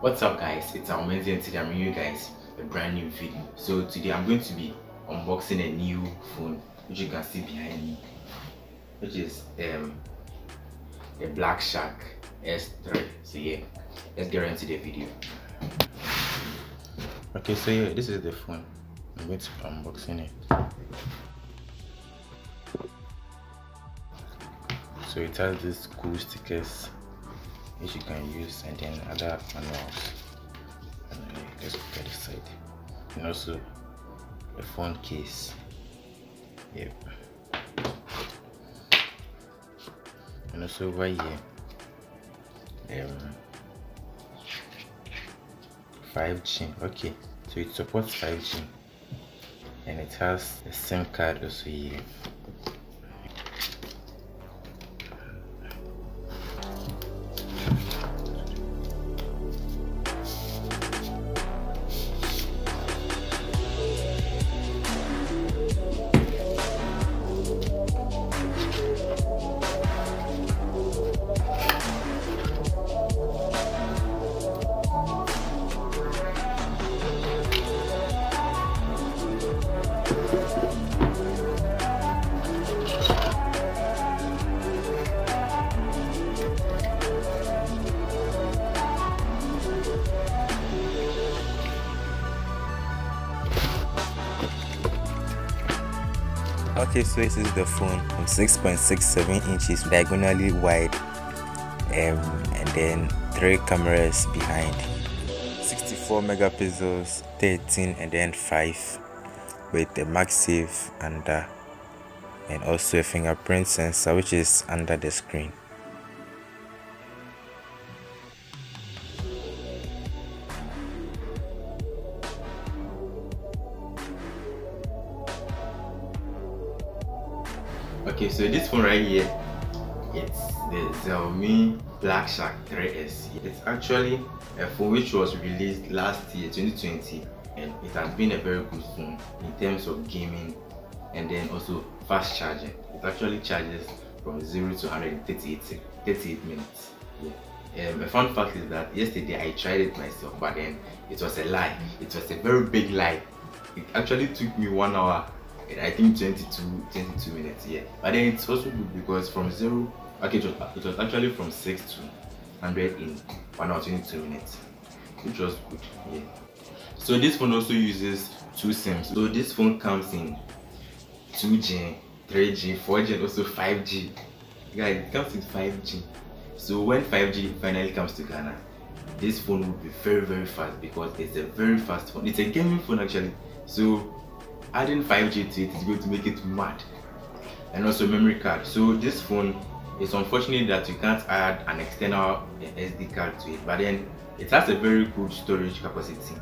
what's up guys? It's our Wednesday and today i'm bringing you guys a brand new video. So today i'm going to be unboxing a new phone which you can see behind me which is um the black shark s3 so yeah let's get right into the video. Okay so yeah this is the phone. I'm going to be unboxing it. So it has these cool stickers which you can use and then other manuals. Let's look at side and also a phone case. Yep. And also over here um 5g okay so it supports 5g and it has a sim card also here Okay, so this is the phone, 6.67 inches diagonally wide, um, and then three cameras behind, 64 megapixels, 13, and then 5 with the MagSafe under, and also a fingerprint sensor which is under the screen. So this phone right here it's the xiaomi black shark 3s it's actually a phone which was released last year 2020 and it has been a very good phone in terms of gaming and then also fast charging it actually charges from 0 to 138 38 minutes yeah. Um, a fun fact is that yesterday I tried it myself, but then it was a lie. It was a very big lie. It actually took me one hour I think 22, 22 minutes, yeah. But then it's also good because from zero, okay, it was, it was actually from 6 to 100 in 1 hour 22 minutes, which was good, yeah. So this phone also uses two SIMs. So this phone comes in 2G, 3G, 4G, and also 5G. Guys, it comes with 5G. So when 5G finally comes to Ghana, this phone will be very very fast because it's a very fast phone. It's a gaming phone actually. So adding 5G to it is going to make it mad. And also memory card. So this phone is unfortunate that you can't add an external SD card to it, but then it has a very good storage capacity.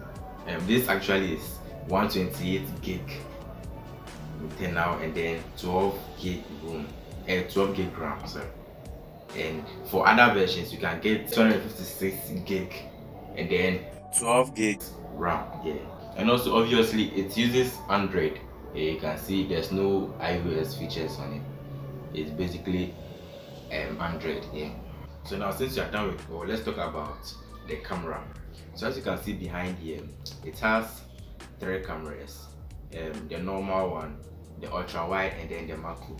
And um, this actually is 128 gig internal and then 12 gig room, and uh, 12 gig RAM. Sorry. And for other versions, you can get 256 gig and then 12 gig RAM. Yeah and also obviously it uses android. You can see there's no ios features on it. It's basically um, android yeah. So now since you're done with well let's talk about the camera. So as you can see behind here it has three cameras. Um, the normal one the ultra wide and then the macro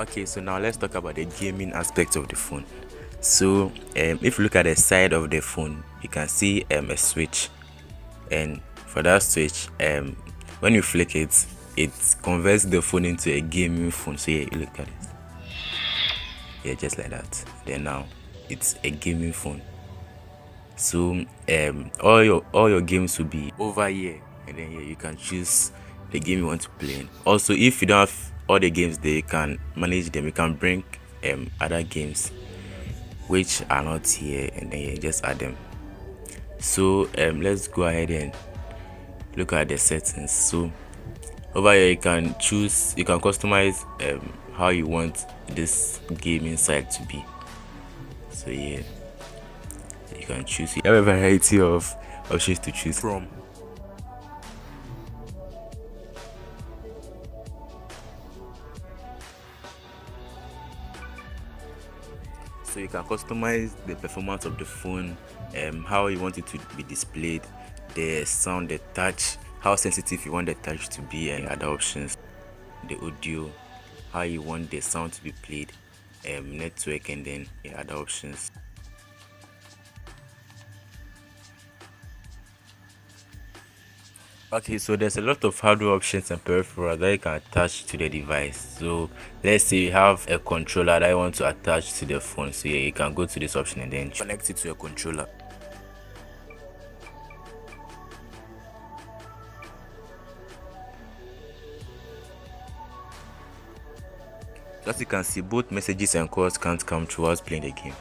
okay so now let's talk about the gaming aspect of the phone. So um, if you look at the side of the phone you can see um, a switch. And for that switch um, when you flick it it converts the phone into a gaming phone. So yeah you look at it. Yeah just like that. Then now it's a gaming phone. So um all your all your games will be over here. And then here you can choose the game you want to play in. also if you don't have all the games they can manage them you can bring um other games which are not here and then you just add them. So um let's go ahead and look at the settings. So over here you can choose you can customize um how you want this game inside to be. So yeah you can choose. You have a variety of options to choose from can customize the performance of the phone um, how you want it to be displayed the sound the touch how sensitive you want the touch to be and other options. The audio how you want the sound to be played um, network and then the other options okay so there's a lot of hardware options and peripherals that you can attach to the device. So let's say you have a controller that you want to attach to the phone. So yeah you can go to this option and then connect it to your controller. As you can see both messages and calls can't come through whilst playing the game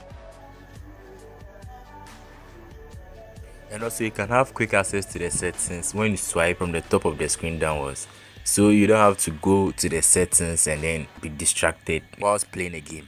and also you can have quick access to the settings when you swipe from the top of the screen downwards. So you don't have to go to the settings and then be distracted whilst playing a game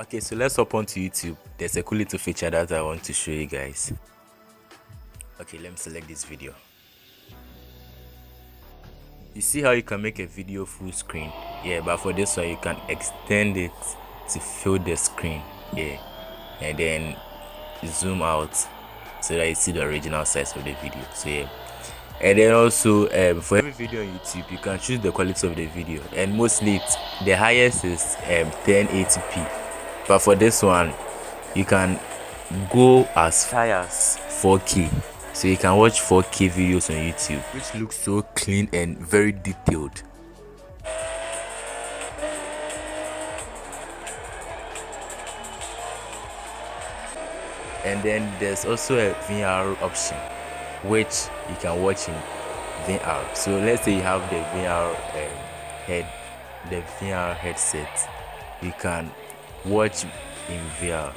okay so let's hop on to youtube. There's a cool little feature that i want to show you guys. Okay let me select this video. You see how you can make a video full screen? Yeah but for this one you can extend it to fill the screen. Yeah and then zoom out so that you see the original size of the video. So yeah. And then also um, for every video on youtube you can choose the quality of the video. And mostly the highest is um, 1080p but for this one you can go as high as 4k so you can watch 4k videos on youtube which looks so clean and very detailed. And then there's also a VR option which you can watch in VR so let's say you have the VR um, head the VR headset. You can watch in yeah.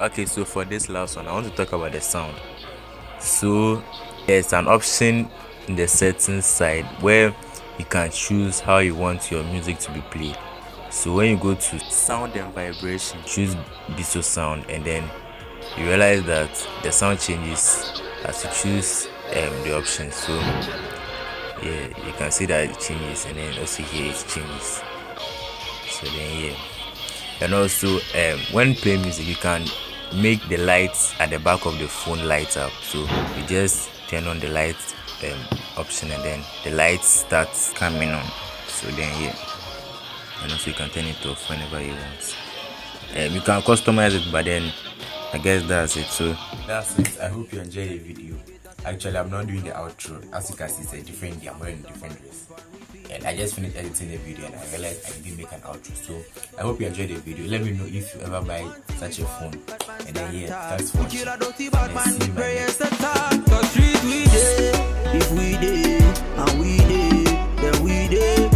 okay so for this last one i want to talk about the sound so there's an option in the settings side where you can choose how you want your music to be played. So when you go to sound and vibration choose biso sound and then you realize that the sound changes as you choose um, the option. So yeah you can see that it changes and then also here it changes. So then yeah. And also um, when playing music you can make the lights at the back of the phone light up. So you just turn on the light um, option and then the lights starts coming on so then yeah and also you can turn it off whenever you want um, you can customize it but then I guess that's it. So that's it. I hope you enjoyed the video. Actually, I'm not doing the outro. As you can see, it's a different day. I'm wearing a different dress. And I just finished editing the video and I realized I didn't make an outro. So I hope you enjoyed the video. Let me know if you ever buy such a phone. And then yeah, thanks for watching. And If we did, and we did, then we did.